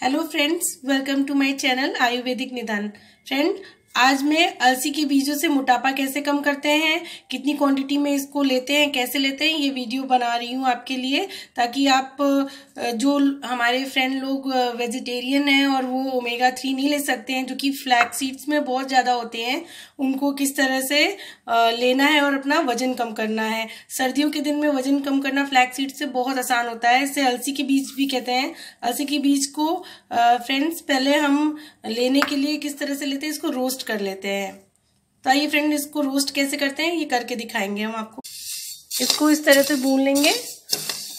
Hello friends welcome to my channel ayurvedic निदान friend आज मैं अलसी के बीजों से मोटापा कैसे कम करते हैं? कितनी क्वांटिटी में इसको लेते हैं? कैसे लेते हैं? ये वीडियो बना रही हूँ आपके लिए, ताकि आप जो हमारे फ्रेंड लोग वेजिटेरियन हैं और वो ओमेगा थ्री नहीं ले सकते हैं, जो कि फ्लैक्स सीड्स में बहुत ज़्यादा होते हैं, उनको किस तरह से लेना है और अपना वज़न कम करना है? सर्दियों के दिन में वज़न कम करना फ्लैक्स सीड से बहुत आसान होता है। इसे अलसी के बीज भी कहते हैं। अलसी के बीज को फ्रेंड्स पहले हम लेने के लिए किस तरह से लेते हैं? इसको रोस्ट रोस्ट कर लेते हैं। तो आइए फ्रेंड इसको रोस्ट कैसे करते हैं? ये करके दिखाएँगे हम आपको। इसको इस तरह से भून लेंगे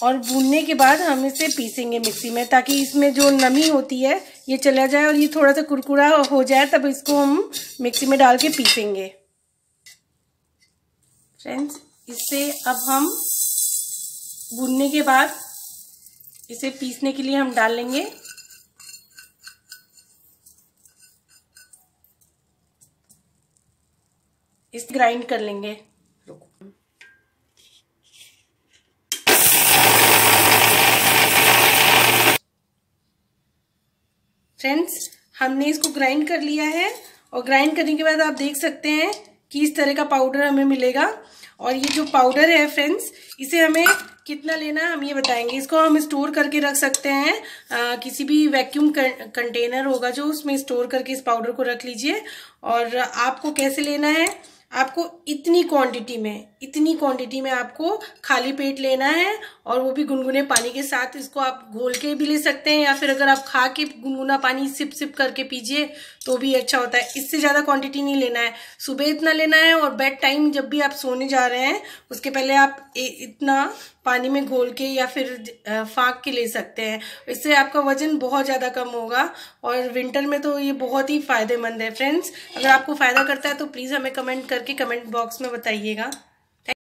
और भूनने के बाद हम इसे पीसेंगे मिक्सी में ताकि इसमें जो नमी होती है, ये चला जाए और ये थोड़ा सा कुरकुरा हो जाए, तब इसको हम मिक्सी में डाल के पीसेंगे। फ्रेंड्स इससे अब हम भूनने के बाद इसे पीसने के लिए हम डाल लेंगे। इस ग्राइंड कर लेंगे। रुको। फ्रेंड्स हमने इसको ग्राइंड कर लिया है और ग्राइंड करने के बाद आप देख सकते हैं कि इस तरह का पाउडर हमें मिलेगा। और ये जो पाउडर है फ्रेंड्स इसे हमें कितना लेना है हम ये बताएँगे। इसको हम स्टोर करके रख सकते हैं। आ, किसी भी वैक्यूम कंटेनर होगा जो उसमें स्टोर करके इस पाउडर को रख लीजिए। और आपको कैसे लेना है? आपको इतनी क्वांटिटी में, इतनी क्वांटिटी में आपको खाली पेट लेना है और वो भी गुनगुने पानी के साथ इसको आप घोल के भी ले सकते हैं या फिर अगर आप खा के गुनगुना पानी सिप सिप करके पीजिए तो भी अच्छा होता है। इससे ज़्यादा क्वांटिटी नहीं लेना है। सुबह इतना लेना है और बेड टाइम जब भी आप सोने जा रहे हैं, उसके पहले आप इतना पानी में घोल के या फिर फाँक के ले सकते हैं। इससे आपका वज़न बहुत ज़्यादा कम होगा और विंटर में तो ये बहुत ही फ़ायदेमंद है। फ्रेंड्स अगर आपको फ़ायदा करता है तो प्लीज़ हमें कमेंट करके कमेंट बॉक्स में बताइएगा।